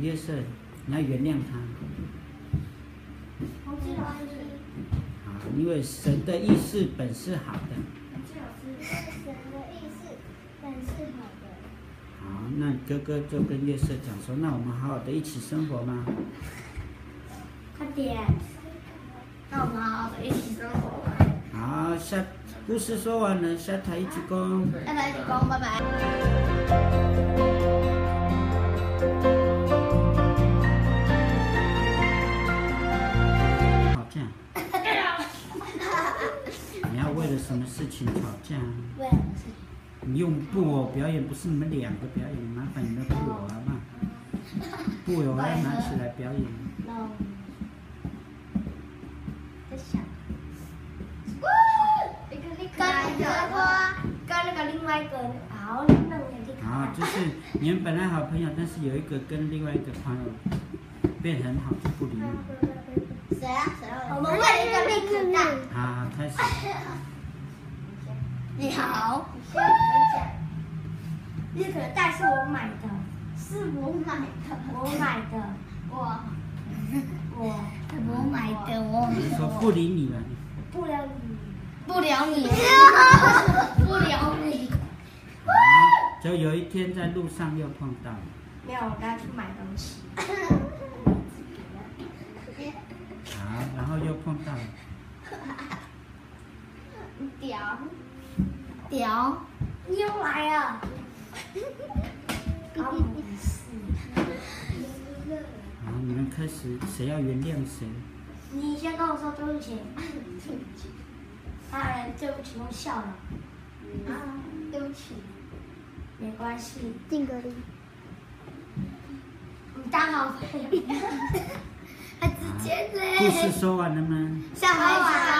约瑟，你要原谅他。洪基老师，好，因为神的意思本是好的。洪基老师，神的意思本是好的。好，那哥哥就跟约瑟讲说，那我们好好的一起生活吗？快点，那我们好好的一起生活吧。好，下故事说完了，下台一鞠躬。下台一起讲，拜拜。为了什么事情吵架？为了你用布偶表演不是你们两个表演，麻烦你们布偶好吗？布偶要拿起来表演。在想，一个那跟一个花，跟那个另外一个好弄的啊，就是你们本来好朋友，但是有一个跟另外一个朋友变很好，就不理你。谁啊？谁啊？我们为了一个立可带。好，开始。你。好。先我讲，立可带是我买的，是我买的。我买的，我我我买的，我你。说不理你。了，不了你。不了你，不了你。就有一天在路上又碰到了。没有，我刚去买东西。好，然后又碰到了。屌屌，你又来了。好，你们开始，谁要原谅谁？你先跟我说对不起。当然，对不起，我笑了。啊，对不起，没关系，敬个礼。你当好朋友。他直接故事说完了吗？下回见。